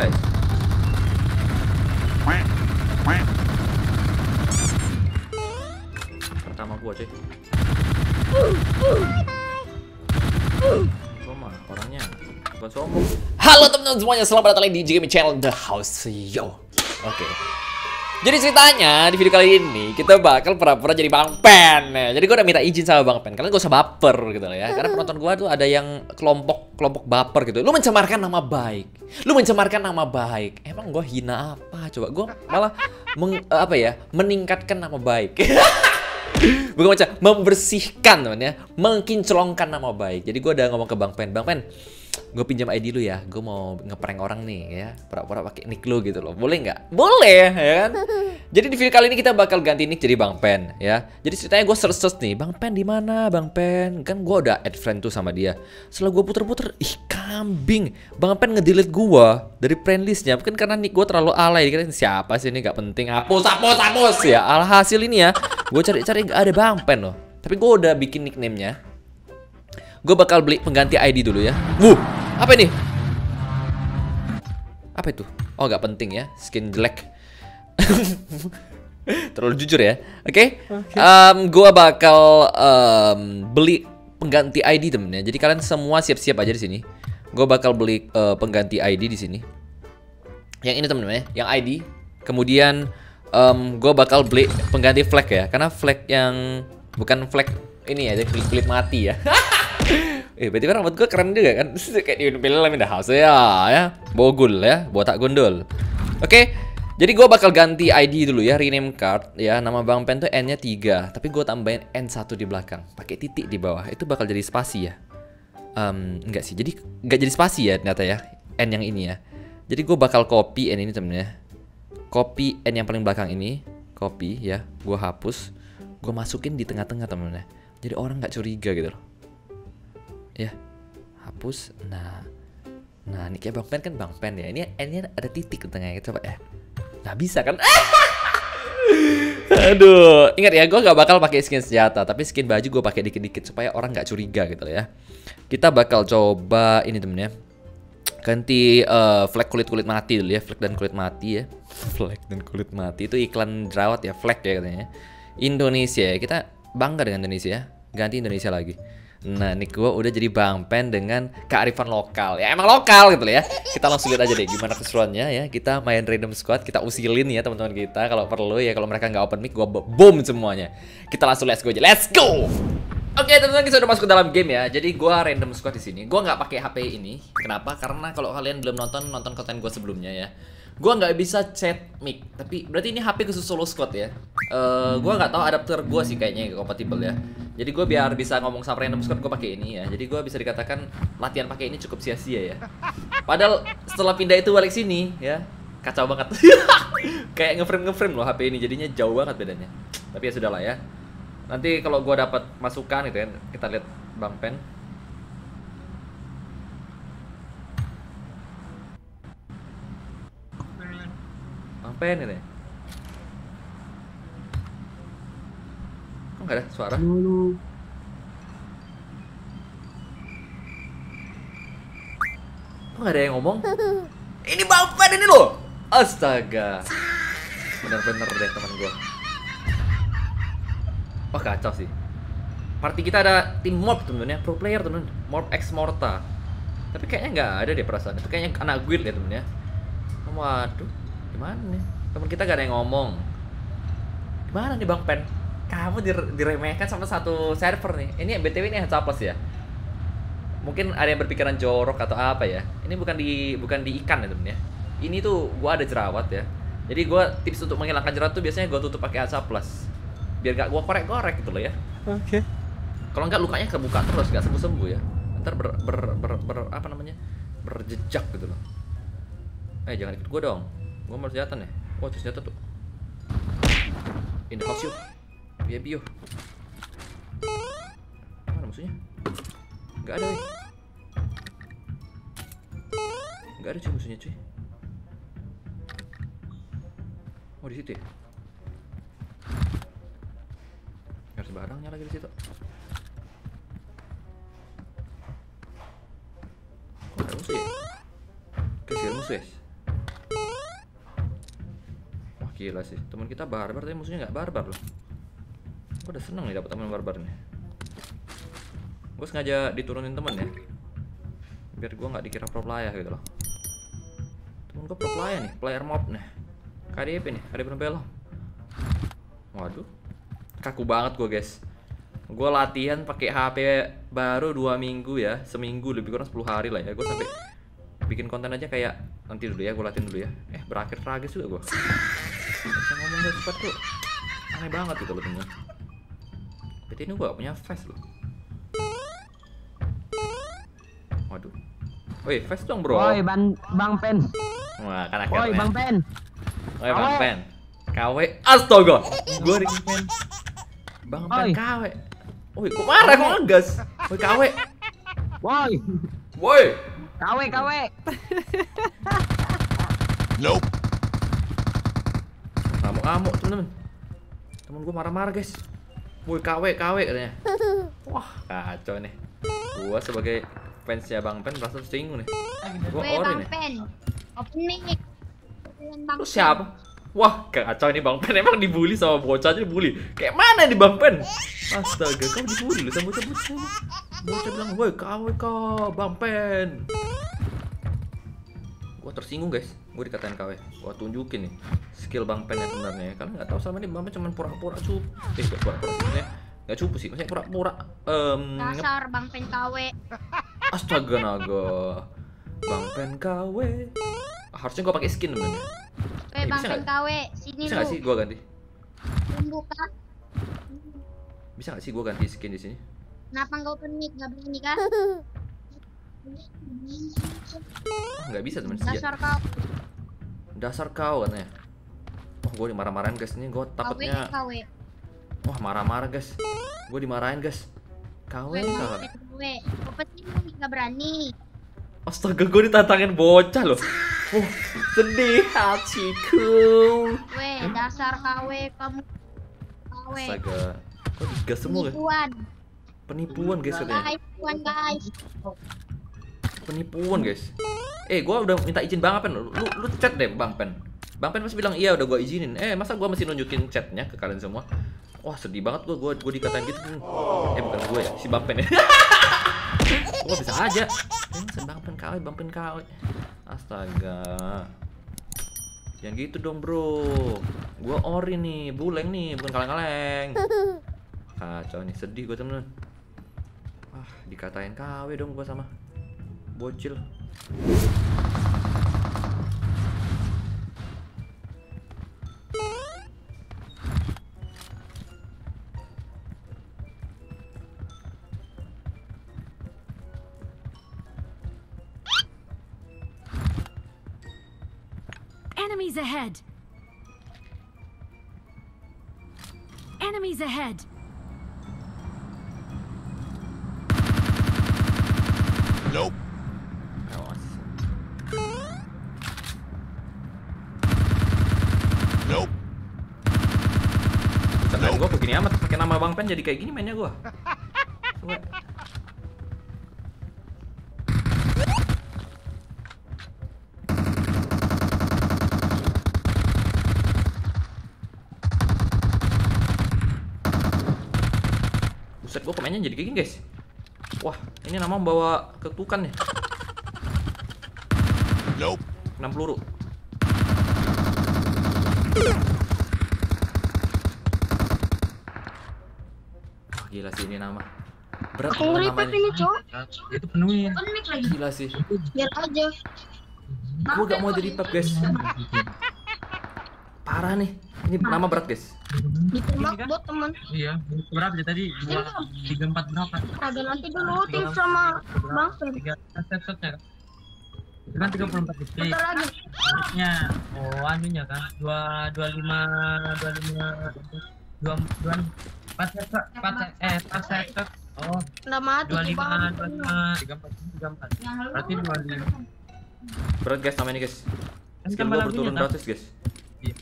guys. Pertama gua cuy. Gua mah orangnya bukan sombong. Halo teman-teman semuanya, selamat datang lagi di Jigami Channel The House Yo. Oke. Jadi ceritanya di video kali ini kita bakal pura-pura jadi Bang Pen. Jadi gue udah minta izin sama Bang Pen. Kalian gak usah baper gitu loh ya. Karena penonton gue tuh ada yang kelompok kelompok baper gitu. Lu mencemarkan nama baik. Lu mencemarkan nama baik. Emang gue hina apa? Coba gue malah meng, apa ya? Meningkatkan nama baik. Bukan macam membersihkan teman ya, mengkinclongkan nama baik. Jadi gue udah ngomong ke Bang Pen, Bang Pen, gue pinjam ID lu ya, gue mau ngeprank orang nih ya, pura-pura pakai nick lu gitu loh, boleh nggak? Boleh ya kan? Jadi di video kali ini kita bakal ganti nick jadi Bang Pen ya. Jadi ceritanya gue search search nih, Bang Pen di mana? Bang Pen, kan gue udah add friend tuh sama dia. Setelah gue puter-puter, ih kambing, Bang Pen ngedelete gue dari friend listnya, mungkin karena nick gue terlalu alay, kira siapa sih ini nggak penting, hapus, hapus, hapus ya. Alhasil ini ya, gue cari-cari nggak ada Bang Pen loh. Tapi gue udah bikin nickname-nya. Gue bakal beli pengganti ID dulu ya. Wuh, apa ini? Apa itu? Oh, nggak penting ya, skin jelek. Terlalu jujur ya. Oke. Em, gua bakal em, beli pengganti ID temen ya. Jadi kalian semua siap-siap aja di sini. Gua bakal beli eh, pengganti ID di sini. Yang ini temen-temen ya, yang ID. Kemudian em gue bakal beli pengganti flag ya, karena flag yang bukan flag ini ya, jadi kulit kulit mati ya. eh, berarti rambut gue keren juga kan, kayak di film the house ya, ya, bogul ya, botak gondol. Oke, jadi gue bakal ganti ID dulu ya, rename card ya, nama Bang Pen tuh N-nya 3, tapi gue tambahin N1 di belakang, pakai titik di bawah, itu bakal jadi spasi ya. Em, enggak sih, jadi enggak jadi spasi ya ternyata ya, N yang ini ya. Jadi gue bakal copy N ini temennya Copy N yang paling belakang ini. Copy ya. Gue hapus. Gue masukin di tengah-tengah temennya Jadi orang nggak curiga gitu loh Ya Hapus. Nah Nah ini kayak Bang Pen kan Bang Pen ya. Ini nya ada titik di tengahnya Coba ya. Nggak bisa kan? Aduh, ingat ya, gue gak bakal pakai skin senjata, tapi skin baju gue pakai dikit-dikit supaya orang nggak curiga gitu ya. Kita bakal coba ini temennya, ganti eh, flag kulit kulit mati dulu ya, flag dan kulit mati ya, flag dan kulit mati itu iklan jerawat ya, flag ya katanya. Indonesia ya, kita bangga dengan Indonesia ya, ganti Indonesia lagi. Nah, nih gue udah jadi Bang Pen dengan kearifan lokal. Ya emang lokal gitu ya. Kita langsung lihat aja deh gimana keseruannya ya. Kita main random squad, kita usilin ya teman-teman kita kalau perlu ya. Kalau mereka nggak open mic, gue boom semuanya. Kita langsung let's go aja. Let's go. Oke teman-teman kita udah masuk ke dalam game ya. Jadi gua random squad di sini. Gua nggak pakai HP ini. Kenapa? Karena kalau kalian belum nonton nonton konten gua sebelumnya ya. Gua nggak bisa chat mic. Tapi berarti ini HP khusus solo squad ya. Eh gua nggak tahu adapter gua sih kayaknya kompatibel ya. Jadi gua biar bisa ngomong sama random squad gua pakai ini ya. Jadi gua bisa dikatakan latihan pakai ini cukup sia-sia ya. Padahal setelah pindah itu balik sini ya kacau banget. Kayak ngeframe ngeframe loh HP ini jadinya jauh banget bedanya. Tapi ya sudahlah ya. Nanti kalau gua dapat masukan gitu kan, kita lihat Bang Pen. Pen ini. Kok nggak ada suara? Kok nggak ada yang ngomong? Ini Bang Pen ini loh. Astaga. Bener-bener deh teman gua. Wah kacau sih. Party kita ada tim mob temen ya, pro player temen, mob X Morta. Tapi kayaknya nggak ada deh perasaan. Itu kayaknya anak guild ya temen ya. Waduh, gimana nih? Temen kita gak ada yang ngomong. Gimana nih Bang Pen? Kamu dire- diremehkan sama satu server nih. Ini BTW ini Plus ya. Mungkin ada yang berpikiran jorok atau apa ya. Ini bukan di bukan di ikan ya temen ya. Ini tuh gua ada jerawat ya. Jadi gua tips untuk menghilangkan jerawat tuh biasanya gua tutup pakai Hansa Plus biar gak gua korek-korek gitu loh ya. Oke. Kalau nggak lukanya kebuka terus gak sembuh-sembuh ya. Ntar ber, ber, ber, ber- apa namanya? berjejak gitu loh. Eh jangan ikut gua dong. Gua mau senjata nih. Wah, tuh senjata tuh. In the house yuk. Bio. Mana musuhnya? Gak ada, weh. Gak ada cuy musuhnya cuy. Oh di situ ya? Nggak sembarangnya lagi di situ. Kok ada musuh ya? Musuh ya. Gila sih. Teman kita barbar tapi musuhnya nggak barbar loh. Gue udah seneng nih dapet teman barbar nih. Gue sengaja diturunin temen ya. Biar gue nggak dikira pro player gitu loh. Temen gue pro player nih player mob nih. KDP nih KDP belom waduh. Kaku banget gue guys. Gue latihan pakai HP baru dua minggu ya seminggu lebih kurang 10 hari lah ya. Gue sampai bikin konten aja kayak nanti dulu ya gue latihan dulu ya. Eh berakhir tragis juga gue bisa ngomong gak cepat tuh aneh banget gitu loh temen PT ini gue gak punya face loh. Waduh. Woi, face dong bro. Woi, Bang Bang Pen. Wah, kan Woi, Bang akhirnya Pen. Woi, Bang KW. Pen. KW Astaga. Gue di Bang Pen Oi. KW Woi, kok marah, kok ngegas? Woi, KW Woi, Woi. Kawe kawe. ngamuk-ngamuk temen-temen temen gue marah-marah guys. Woi KW KW katanya. Wah kacau nih. Gue sebagai fansnya Bang Pen merasa tersinggung nih. Gue Weh ori Bang nih. Pen, lu siapa? Wah kacau ini Bang Pen. Emang dibully sama bocah aja dibully? Kayak mana nih Bang Pen? Astaga kau dibully lu? Sama bocah-bocah bocah bilang woi KW kau Bang Pen. Gue tersinggung guys gue dikatain KW gue tunjukin nih skill Bang Pen yang sebenarnya kalian nggak tahu selama ini Bang Pen cuma pura-pura cup eh nggak pura-pura maksudnya nggak cupu sih maksudnya pura-pura em, nge- Dasar Bang Pen KW. astaga naga Bang Pen KW harusnya gue pakai skin sebenarnya Eh, Bang bisa Pen? KW, sini bisa lu. nggak sih gue ganti buka. bisa nggak sih gue ganti skin di sini Kenapa nggak open mic? Nggak berani kah? nggak bisa teman sih Dasar kau. dasar kau katanya wah gue dimarah-marahin guys ini gue takutnya KW. wah marah-marah guys gue dimarahin guys KW KW. Open mic nggak berani. Astaga, gue ditantangin bocah loh. Oh, sedih hatiku. Weh dasar KW kamu. KW. Astaga, kok digas semua guys? Penipuan. Penipuan guys katanya. Penipuan guys. Penipuan guys. Eh, gue udah minta izin Bang Pen. Lu, lu chat deh Bang Pen. Bang Pen masih bilang iya udah gue izinin. Eh, masa gue masih nunjukin chatnya ke kalian semua? Wah sedih banget gue, gue, gue dikatain gitu. Eh bukan gue ya, si Bang Pen ya. gue bisa aja. Eh, Bang Pen KW, Bang Pen KW. Astaga. Jangan gitu dong bro. Gue ori nih, buleng nih, bukan kaleng-kaleng. Kacau nih, sedih gue temen. Ah, dikatain KW dong gue sama bocil. Enemies ahead! Enemies ahead! Awas. Pen jadi kayak gini mainnya gue. Coba. Buset gue pemainnya jadi kayak gini guys. Wah, ini nama bawa ketukan ya. Nope. 6 peluru. Gila sih ini nama. Berat Aku namanya. ini cowok. Itu penuhin. Lagi. Gila sih. Biar aja. Gue gak mau jadi pub guys. Parah nih. Ini nama berat guys. Ditembak buat temen. Iya, berapa dia tadi? Dua, tiga, empat berapa? Ada nanti dulu tim sama Bang Pen. Tiga, set shotnya kan? Itu kan tiga puluh empat detik. Bentar lagi. Harusnya, oh anunya kan? Dua, dua lima, dua lima, dua, dua, set empat set, eh, set shot. Oh, Udah mati dua tuh lima, Bang. dua lima, tiga empat, tiga empat. Berarti dua lima. Berat guys nama ini guys. Kan Skill lagunya, berturun gratis guys. Iya?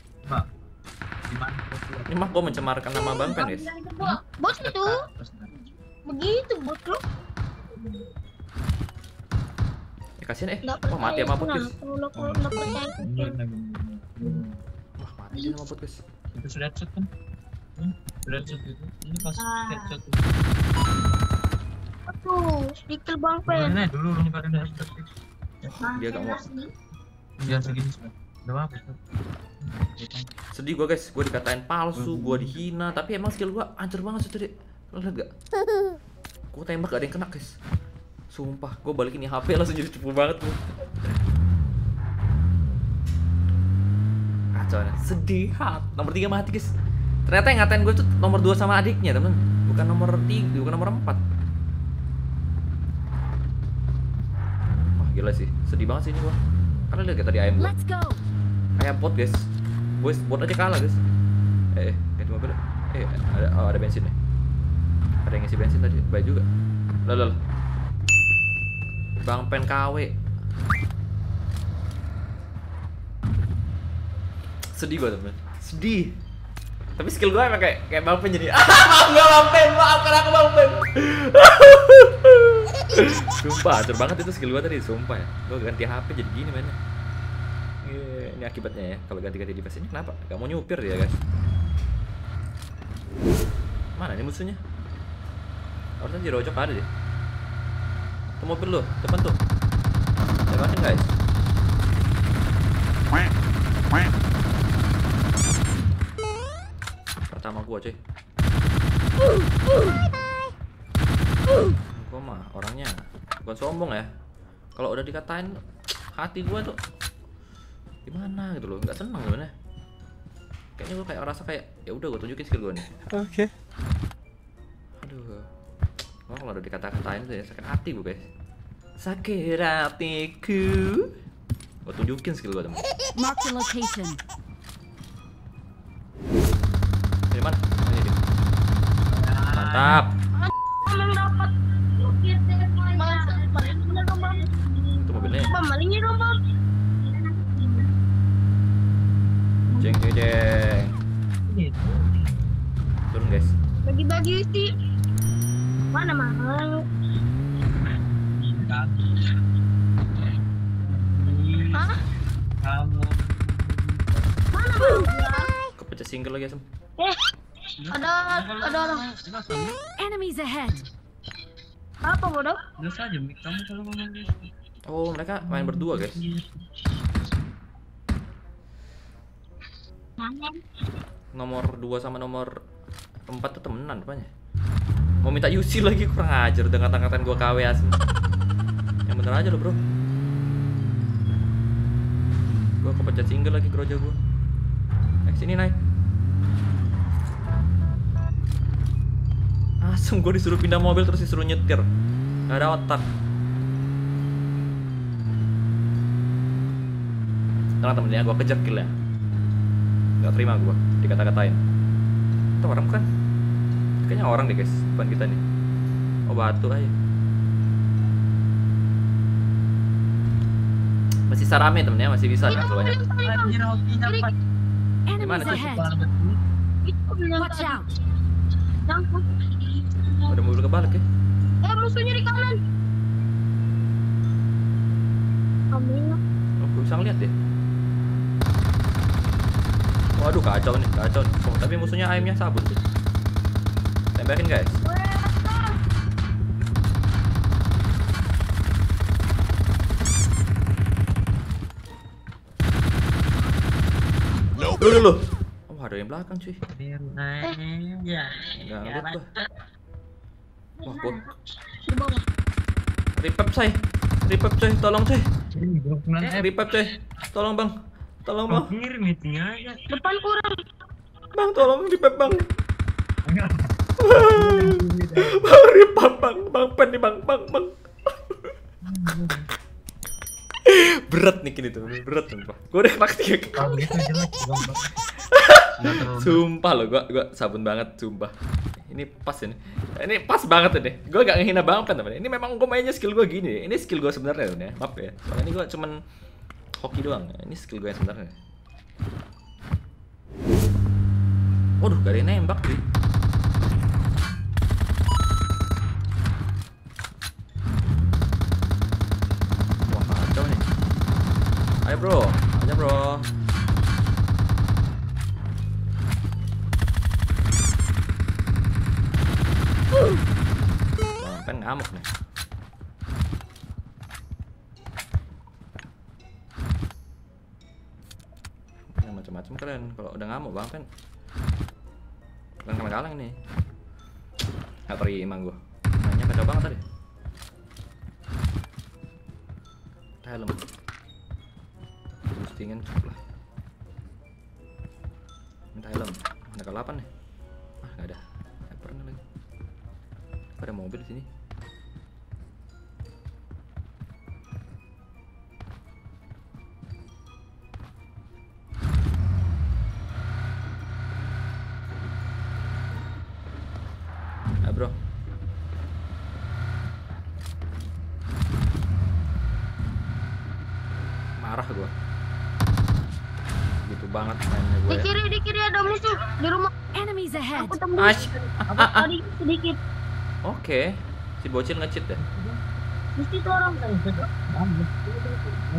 Ini mah gue mencemarkan nama Bang Pen guys. Bos itu begitu bos lu. Eh kasihan eh. Wah mati sama bot guys. Wah Anjir sama bot guys. Itu sudah headshot kan? Hmm, headshot itu. Ini pas Ah. headshot. Aduh, stiker bang pen. Ini dulu ini pada headshot. Dia gak mau. Jangan segini sudah. Udah apa? Ustaz? Sedih gua guys, gua dikatain palsu, gua dihina, tapi emang skill gua hancur banget sih tadi. Lo liat gak? Gua tembak gak ada yang kena guys. Sumpah, gua balikin nih HP langsung jadi cepu banget gua. Kacau nih, sedih hat. Nomor 3 mati guys. Ternyata yang ngatain gue tuh nomor 2 sama adiknya temen. Bukan nomor 3, bukan nomor 4 Wah gila sih, sedih banget sih ini gua. Karena lihat kayak tadi ayam gua. Let's go. kayak bot guys. Gue bot aja kalah guys. Eh eh ganti mobil. Eh ada oh, ada bensin nih. Ada yang ngisi bensin tadi. Baik juga. Lah lah lah. bang pen KW sedih gue temen. Sedih tapi skill gue emang kayak kayak bang pen jadi ah maaf nggak bang pen maafkan aku bang pen sumpah hancur banget itu skill gue tadi sumpah ya. Gue ganti HP jadi gini mainnya. Iya, ini akibatnya ya kalau ganti-ganti device ini kenapa? Gak mau nyupir dia guys. Mana ini musuhnya? Harusnya di rojok ada deh. Tuh mobil lo depan tuh. Tembakin guys pertama gua cuy. Gua mah orangnya bukan sombong ya. Kalau udah dikatain hati gua tuh gimana gitu loh nggak seneng sebenarnya. Kayaknya gue kayak ngerasa kayak ya udah gue tunjukin skill gue nih. Oke. aduh. Gue kalau udah dikata-katain tuh ya sakit hati gue guys. Sakit hatiku. Gue tunjukin skill gue teman. Mark the location. Dari mana oh, ini dia. mantap itu mobilnya Bang malingnya dong bang. jeng jeng jeng Gitu. turun guys Bagi-bagi sih. Mana mau? Hah? Kamu Mana mau? kepecah single lagi asem Eh, ada ada orang. Enemies ahead. Apa bodoh? Udah saja Mik. kamu kalau ngomong gitu. oh mereka main berdua guys nomor 2 sama nomor 4 tuh temenan rupanya mau minta UC lagi kurang ajar udah ngata-ngatain gua KW asem yang bener aja lo bro gua kepencet single lagi geroja gua naik sini naik asem gua disuruh pindah mobil terus disuruh nyetir. Gak ada otak. Tenang temen ya gua kejar kill ya. Gak terima gua dikata-katain. Itu orang bukan? Kayaknya orang deh guys bukan kita nih. Oh batu aja. Masih sarame temennya masih bisa kan apa? Enemies sih? Watch out. Kebalik ya? Eh musuhnya di kanan. Kamu oh bisa ngeliat deh waduh kacau nih kacau nih. Oh, tapi musuhnya ayamnya sabun sih. Tembakin guys. Loh, loh, loh. Oh, ada yang belakang cuy. Enggak ngeliat gua. Wah, gua di bawah. repep coy. Repep coy, tolong coy. Repep coy. Tolong, Bang. Tolong, Bang. Ngirim meeting aja. Depan kurang. Bang, tolong repep, Bang. Bang, repep, Bang. Bang, pen nih, Bang. Bang, Bang. Berat nih kini tuh, berat sumpah. Gua udah kena tiga kali. Sumpah loh, gua gua sabun banget, sumpah. Ini pas ini. Ini pas banget ini. Gua gak ngehina banget teman. Ini memang gua mainnya skill gua gini. Ini skill gua sebenarnya ya. Maaf ya. Soalnya ini gua cuman hoki doang. Ini skill gua yang sebenarnya. Waduh, gak ada yang nembak sih. Wah, nih. Ayo bro, aja bro. Ngamuk nih. Yang macam-macam keren. Kalau udah ngamuk bang kan kalian kaleng-kaleng nih. Nggak terima gua. Mainnya kacau banget tadi. Helm. Boostingan cukup lah. Minta helm. Ada kalau 8 nih. Ah, nggak ada. Pernah lagi. Ada mobil di sini. Banget mainnya Di gue. Ya. kiri, di kiri ada musuh di rumah. Enemies ahead. Aku tembus. Ash. Apa tadi sedikit. Oke. Si bocil nge-cheat ya. Mesti itu orang.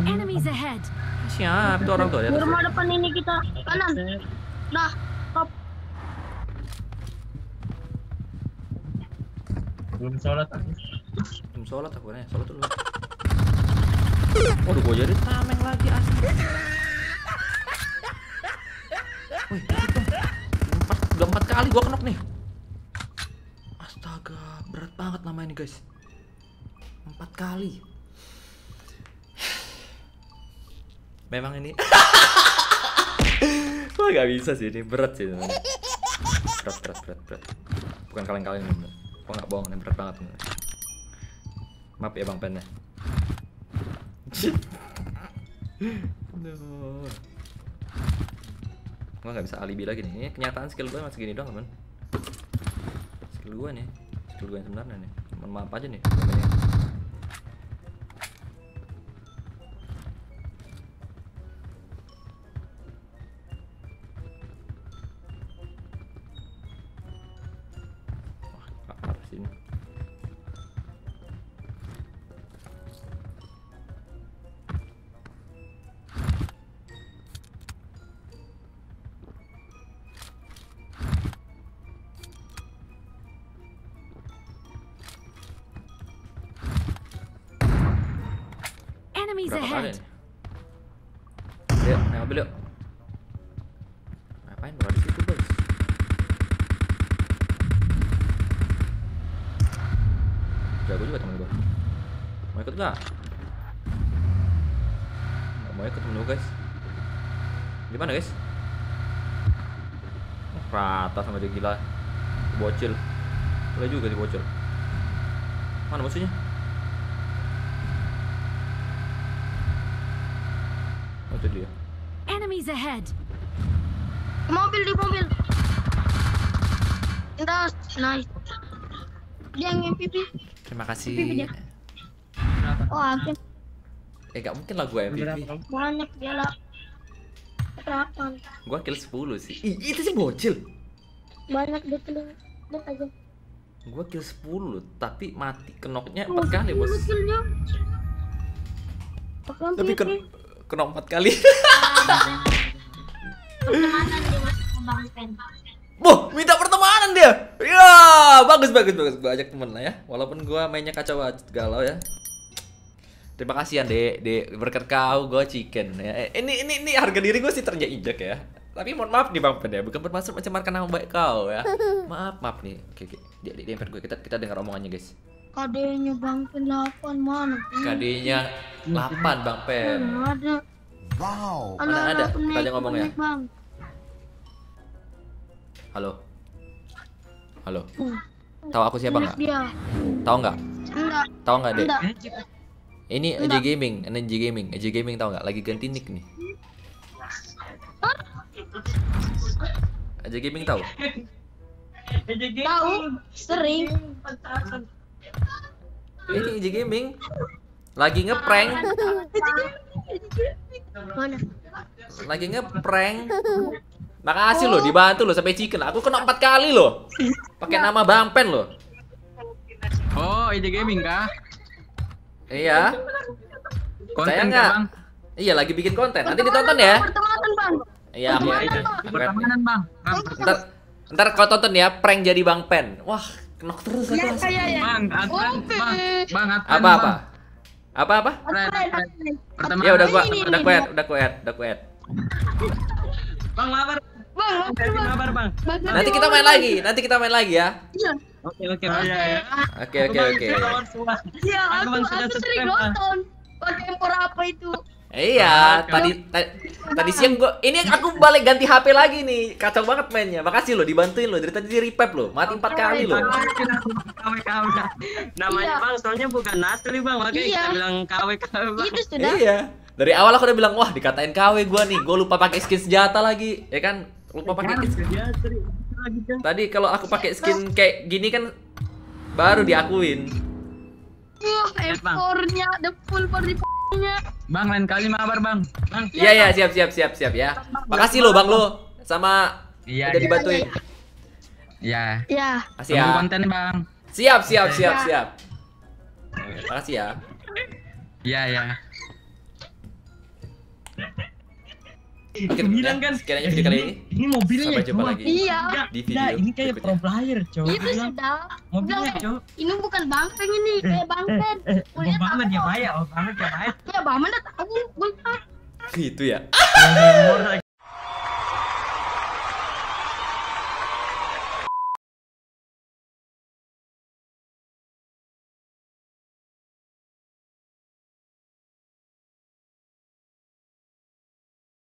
Enemies ahead. Siap, itu orang tuh di Di rumah depan ini kita kanan. Nah, top. Belum sholat. Belum sholat aku nih, sholat dulu. Waduh, gua jadi tameng lagi asli. Wih. Empat, udah empat kali gua kenok nih. Astaga, berat banget nama ini guys. Empat kali. Memang ini. Wah, gak bisa sih ini berat sih. teman. Berat, berat, berat, berat. Bukan kaleng-kaleng ini. Gua nggak bohong, ini berat banget. Teman. Maaf ya Bang Pen ya. Gua nggak bisa alibi lagi nih. Ini kenyataan skill gue masih gini doang, teman. Skill gue nih. Skill gue yang sebenarnya nih. Mohon maaf aja nih. Enemies Berapa ahead. Yuk, naik mobil yuk. Ngapain berada di situ guys? Jago juga temen gua. Mau ikut nggak? Nggak mau ikut temen gua guys. Gimana guys? Oh, rata sama dia gila. Bocil. Boleh juga di bocil. Mana musuhnya? Itu dia. Enemies ahead. Mobil, di mobil. Indah, nice. Dia yang MVP. Terima kasih. Dia. Oh, hampir Eh gak mungkin lah gue MVP. banyak dia lah. Delapan. Gue kill 10 sih. Ih, itu sih bocil. Banyak dia teling. Lihat aja. Gue kill 10 tapi mati kenoknya 4 kali, Bos. Tapi ken kenok 4 kali. Pertemanan dia masuk Bang Pen. Boh, minta pertemanan dia. Ya, bagus bagus bagus. Gue ajak temen lah ya. Walaupun gue mainnya kacau banget, galau ya. Terima kasih ya, Dek. Dek, berkat kau gue chicken ya. Eh, Ini ini ini harga diri gue sih terinjak ya. Tapi mohon maaf nih Bang Pen ya, bukan bermaksud mencemarkan nama baik kau ya. Maaf, maaf nih. Oke, oke. Dia dia dempet gue. Kita kita dengar omongannya, guys. KD-nya Bang Pen 8 mana? KD-nya 8 Bang Pen. Mana ada? Wow. Mana ada? aja naik, ngomong ya. Bang. Halo. Halo. Uh, Tahu aku siapa lihat nggak? dia. Tahu nggak? Enggak, Tahu nggak, Dek? enggak. Ini AJ Enggak. Gaming, ini AJ Gaming, AJ Gaming tahu nggak? Lagi ganti nick nih. AJ Gaming tahu? Tahu, sering. Ini AJ Gaming lagi ngeprank, Mana? lagi ngeprank. Makasih loh, dibantu loh sampai chicken. Aku kena empat kali loh. Pakai nama Bang Pen loh. Oh, ide gaming kah? Iya. Konten Saya nggak. Bang? Iya, lagi bikin konten. Nanti ditonton ya. Pertemanan, Bang. Iya, Pertemanan, Bang. aku- Pertemanan, Bang. Bang, Ntar, ntar kau tonton ya, prank jadi Bang Pen. Wah, Knock terus aku Iya asik. kayak ya. Bang, Oke. bang, bang, aturan, Apa apa? Bang. Apa apa? Pertama, Ya udah gua Ini, udah kuat, udah kuat, udah kuat. Bang, mabar. Bang, lapar, bang. mabar, bang. Bang, Nanti kita main lagi, nanti kita main lagi ya. Iya. Oke, oke. Oke oke oke. Iya, Aku aku sudah aku sering subscribe, nonton. Pakai empor apa itu? Iya, tadi ta- tadi siang gua ini aku balik ganti HP lagi nih. Kacau banget mainnya. Makasih lo dibantuin lo dari tadi di revive lo. Mati empat kali lo. Namanya Iya. bang, soalnya bukan Nasri bang, makanya Iya. kita bilang KW KW bang. Itu sudah. Iya. Dari awal aku udah bilang, wah dikatain KW gua nih. Gua lupa pakai skin senjata lagi. Ya kan? Lupa pakai skin. Bang. Tadi kalau aku pakai skin kayak gini kan baru diakuin. Wah, Bang. empornya, the full body. Bang, lain kali mabar bang. Bang. Iya iya siap siap siap siap ya. Makasih lo Bang lo sama Iya, udah iya. dibantuin. Iya. Ya. Makasih ya. konten bang. Siap siap siap Iya. siap. Makasih ya. Iya, iya. Oke, bilang ya, kan. sekian aja video kali ini. Ini mobilnya, Sampai jumpa Cok. lagi Iya. di Nah, video ini kayak pro player, Cok. Itu Bilang, sudah. Mobilnya, Bilang, Cok. Ini bukan bangpeng ini, kayak bangpen. Eh, oh, Kulihat banget ya, ya. Oh, banget ya, Pak ya. Ya, bang mana tahu? Gue tahu. Gitu ya. Humor lagi.